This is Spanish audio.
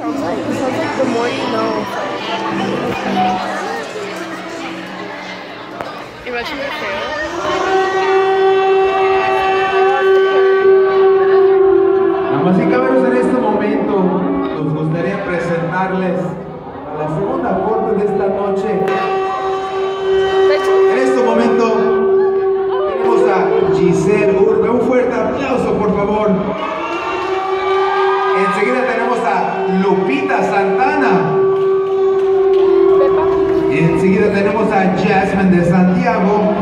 sounds like. It sounds like the more you know. Imagine if fail. Damas y caballeros, en este momento nos gustaría presentarles a la segunda corte de esta noche. En este momento tenemos a Giselle Lupita Santana. Y enseguida tenemos a Jasmine de Santiago.